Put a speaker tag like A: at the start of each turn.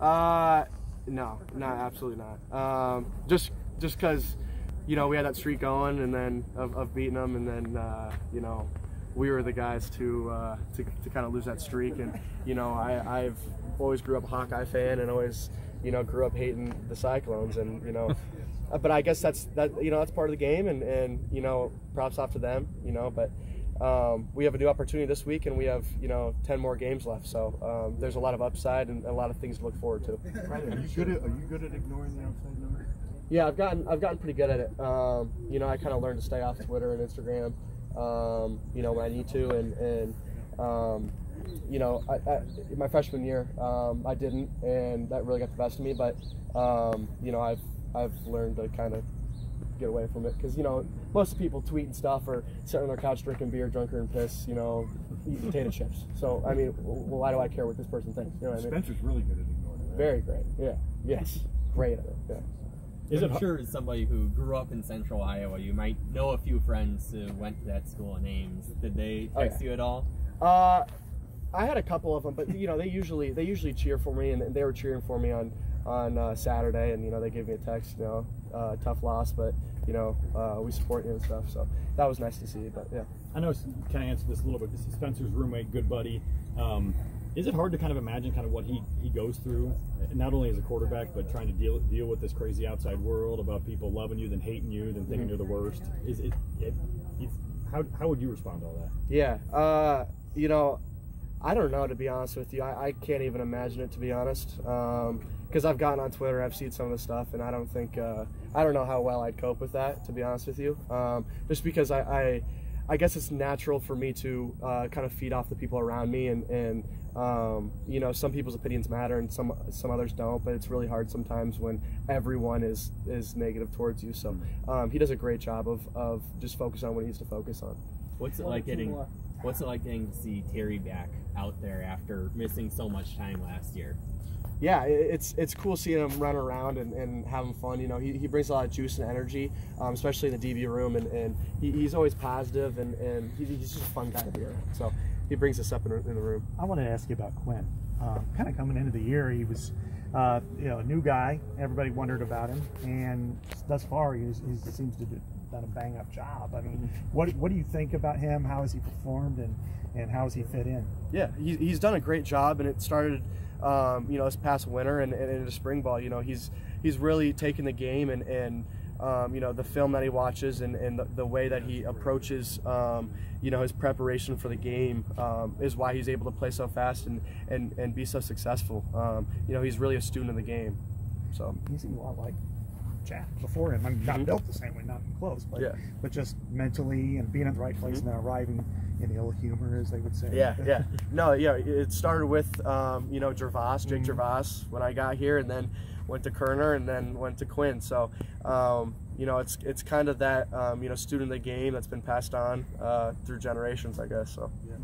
A: Uh, no, not absolutely not. Um, just just because, you know, we had that streak going, and then of, of beating them, and then uh, you know, we were the guys to uh, to, to kind of lose that streak, and you know, I, I've always grew up a Hawkeye fan, and always you know grew up hating the Cyclones, and you know. But I guess that's that. You know, that's part of the game, and, and you know, props off to them. You know, but um, we have a new opportunity this week, and we have you know ten more games left. So um, there's a lot of upside and a lot of things to look forward to.
B: Are you good at Are you good at ignoring the outside noise?
A: Yeah, I've gotten I've gotten pretty good at it. Um, you know, I kind of learned to stay off Twitter and Instagram. Um, you know, when I need to, and and um, you know, I, I, my freshman year, um, I didn't, and that really got the best of me. But um, you know, I've I've learned to kind of get away from it because you know most people tweeting stuff or sitting on their couch drinking beer, drunker and piss, you know, eating potato chips. So I mean, well, why do I care what this person thinks? You know what I mean?
B: Spencer's really good at ignoring it. Right?
A: Very great. Yeah. Yes. Great at it. Yeah.
C: Is I'm sure as somebody who grew up in central Iowa, you might know a few friends who went to that school in Ames. Did they
A: Oh,
C: text
A: yeah.
C: you at all?
A: Uh, I had a couple of them, but you know they usually they usually cheer for me, and they were cheering for me on on uh, Saturday, and you know they gave me a text, you know, uh, tough loss, but you know uh, we support you and stuff. So that was nice to see. But yeah,
D: I know kind of answered this a little bit. This is Spencer's roommate, good buddy. Um, is it hard to kind of imagine kind of what he, he goes through, not only as a quarterback, but trying to deal deal with this crazy outside world about people loving you, then hating you, then thinking
A: Mhm.
D: you're the worst? Is it, it how, how would you respond to all that?
A: yeah. Uh, you know, I don't know to be honest with you. I, I can't even imagine it to be honest. Because I've gotten on Twitter, I've seen some of the stuff, and I don't think uh, I don't know how well I'd cope with that. To be honest with you, um, just because I, I I guess it's natural for me to uh, kind of feed off the people around me, and, and um, you know, some people's opinions matter and some some others don't. But it's really hard sometimes when everyone is is negative towards you. So um, he does a great job of, of just focus on what he needs to focus on.
C: What's it like
E: two
C: getting?
E: More.
C: What's it like getting to see Terry back out there after missing so much time last year?
A: yeah, it's it's cool seeing him run around and, and having fun. You know, he, he brings a lot of juice and energy, um, especially in the DB room, and, and he, he's always positive and, and he, he's just a fun guy to be around. So he brings us up in, in the room.
F: I want to ask you about Quinn. Um, kind of coming into the year, he was, uh, you know, a new guy. Everybody wondered about him, and thus far, he's, he seems to have done a bang up job. I mean, what what do you think about him? How has he performed, and and how has he fit in?
A: Yeah, he, he's done a great job, and it started, um, you know, this past winter and, and into spring ball. You know, he's he's really taken the game and and um, you know the film that he watches and, and the, the way that he approaches, um, you know, his preparation for the game um, is why he's able to play so fast and and, and be so successful. Um, you know, he's really a student of the game. So
F: like Jack before him. I mean, not
A: Mhm.
F: built the same way, not close, but
A: Yeah.
F: but just mentally and being in the right place
A: Mhm.
F: and then arriving in ill humor, as they would say.
A: Yeah, yeah. No, yeah. It started with um, you know Gervase, Jake
F: Mhm.
A: Gervase, when I got here, and then went to Koerner, and then went to Quinn. So um, you know, it's it's kind of that um, you know student of the game that's been passed on uh, through generations, I guess. So
B: Yeah.